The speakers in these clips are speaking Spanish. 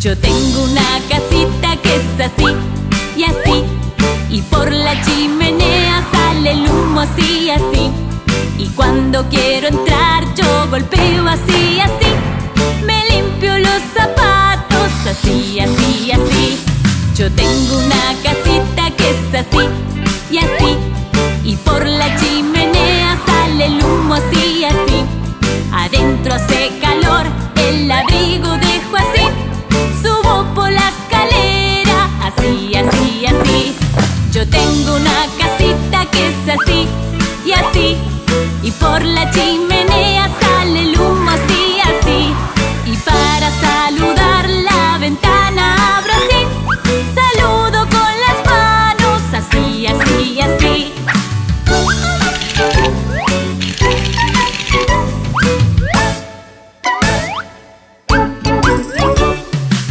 Yo tengo una casita que es así y así Y por la chimenea sale el humo así así. Y cuando quiero entrar yo golpeo así así. Me limpio los zapatos así así así. Yo tengo una casita que es así y así. Y por la chimenea sale el humo así así. Adentro hace calor en la tengo una casita que es así y así. Y por la chimenea sale el humo así, así. Y para saludar la ventana abro así. Saludo con las manos, así, así, así.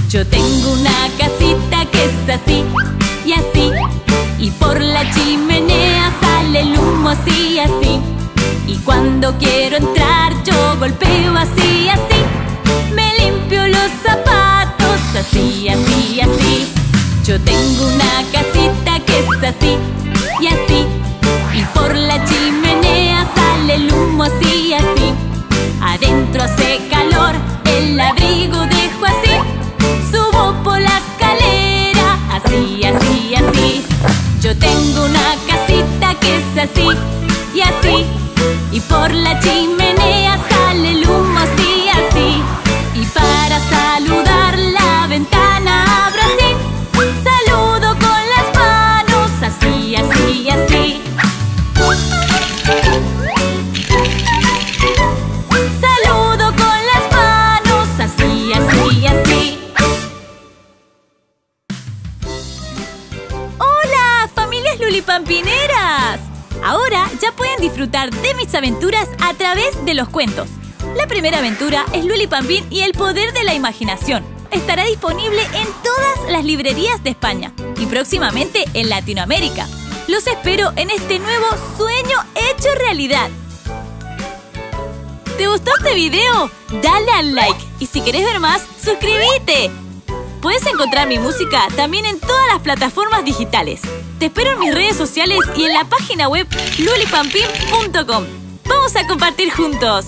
Yo tengo así, así. Y cuando quiero entrar yo golpeo así, así. Me limpio los zapatos así, así, así. Yo tengo una casita que es así y así. Y por la chimenea sale el humo así, así. Adentro hace calor, el abrigo dejo así y así. Y por la chimenea sale el humo así, así. Y para saludar la ventana abro así. Saludo con las manos, así, así, así. Saludo con las manos, así, así, así. ¡Hola, familias lulipampineras! Ahora ya pueden disfrutar de mis aventuras a través de los cuentos. La primera aventura es Lulipampín y el poder de la imaginación. Estará disponible en todas las librerías de España y próximamente en Latinoamérica. Los espero en este nuevo sueño hecho realidad. ¿Te gustó este video? Dale al like y si querés ver más, suscríbete. Puedes encontrar mi música también en todas las plataformas digitales. Te espero en mis redes sociales y en la página web lulipampim.com. Vamos a compartir juntos.